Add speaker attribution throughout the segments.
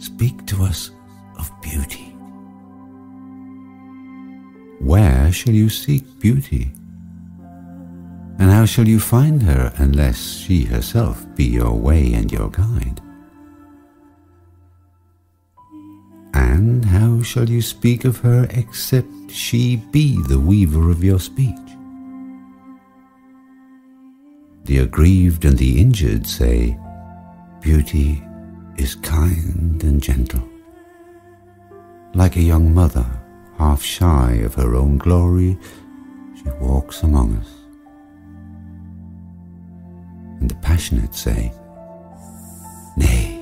Speaker 1: speak to us of beauty? Where shall you seek beauty? And how shall you find her unless she herself be your way and your guide? And how shall you speak of her except she be the weaver of your speech? The aggrieved and the injured say, Beauty is kind and gentle. Like a young mother, half shy of her own glory, she walks among us and the passionate say, Nay,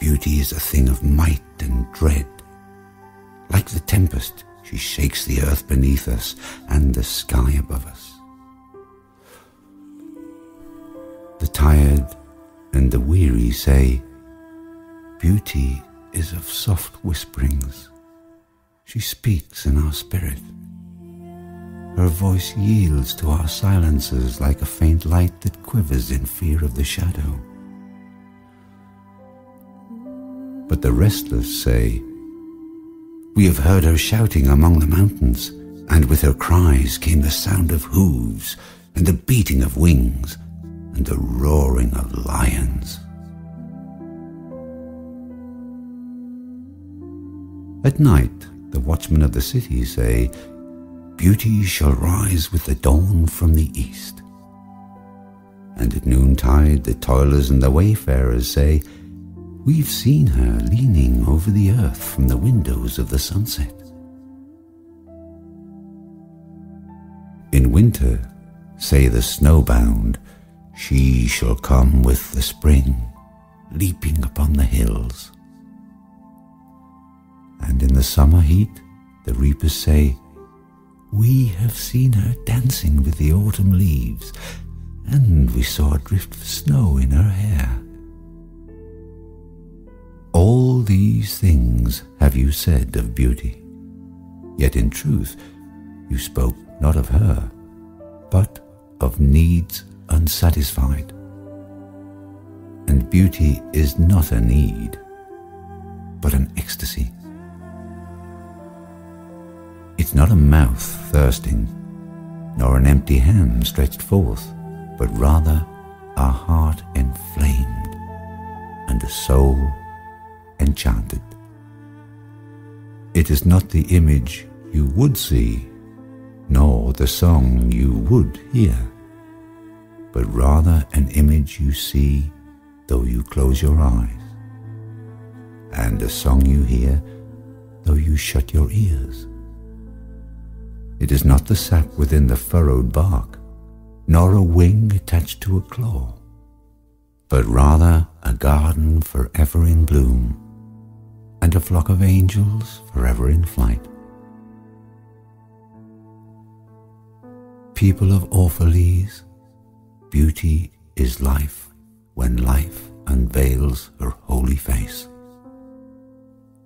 Speaker 1: beauty is a thing of might and dread. Like the tempest, she shakes the earth beneath us and the sky above us. The tired and the weary say, Beauty is of soft whisperings. She speaks in our spirit. Her voice yields to our silences like a faint light that quivers in fear of the shadow. But the restless say, We have heard her shouting among the mountains, and with her cries came the sound of hooves, and the beating of wings, and the roaring of lions. At night, the watchmen of the city say, Beauty shall rise with the dawn from the east. And at noontide the toilers and the wayfarers say, We've seen her leaning over the earth from the windows of the sunset. In winter, say the snowbound, she shall come with the spring, leaping upon the hills. And in the summer heat, the reapers say, we have seen her dancing with the autumn leaves, and we saw a drift of snow in her hair. All these things have you said of beauty, yet in truth you spoke not of her, but of needs unsatisfied. And beauty is not a need, but an ecstasy. It's not a mouth thirsting, nor an empty hand stretched forth, but rather a heart inflamed and a soul enchanted. It is not the image you would see, nor the song you would hear, but rather an image you see though you close your eyes, and a song you hear though you shut your ears. It is not the sap within the furrowed bark, nor a wing attached to a claw, but rather a garden forever in bloom, and a flock of angels forever in flight. People of Orphalese, beauty is life when life unveils her holy face.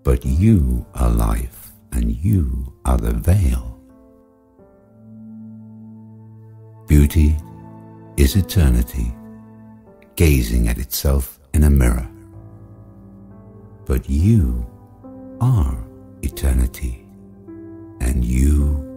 Speaker 1: But you are life, and you are the veil Beauty is eternity, gazing at itself in a mirror. But you are eternity, and you